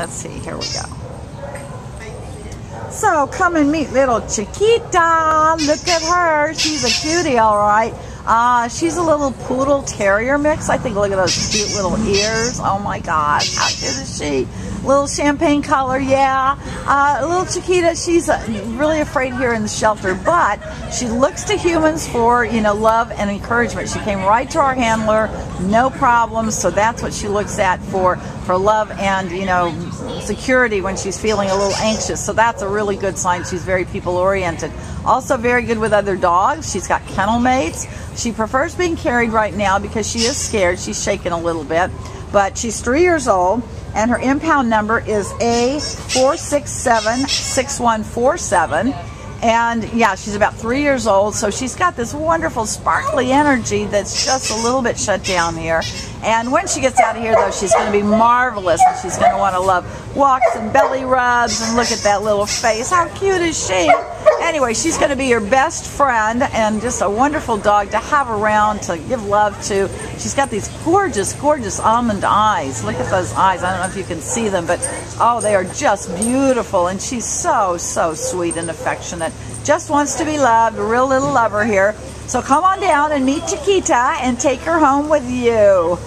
Let's see, here we go. So come and meet little Chiquita. Look at her. She's a cutie, all right. Uh, she's a little poodle terrier mix. I think look at those cute little ears. Oh my God, how cute is she? Little champagne collar, yeah. Uh, little Chiquita, she's uh, really afraid here in the shelter, but she looks to humans for, you know, love and encouragement. She came right to our handler, no problems. So that's what she looks at for, for love and, you know, security when she's feeling a little anxious. So that's a really good sign. She's very people oriented. Also very good with other dogs. She's got kennel mates. She prefers being carried right now because she is scared. She's shaking a little bit. But she's three years old and her impound number is A4676147. And yeah, she's about three years old, so she's got this wonderful sparkly energy that's just a little bit shut down here. And when she gets out of here, though, she's going to be marvelous, and she's going to want to love walks and belly rubs. And look at that little face. How cute is she? Anyway, she's going to be your best friend and just a wonderful dog to have around to give love to. She's got these gorgeous, gorgeous almond eyes. Look at those eyes. I don't know if you can see them, but oh, they are just beautiful. And she's so, so sweet and affectionate. Just wants to be loved. A real little lover here. So come on down and meet Chiquita and take her home with you.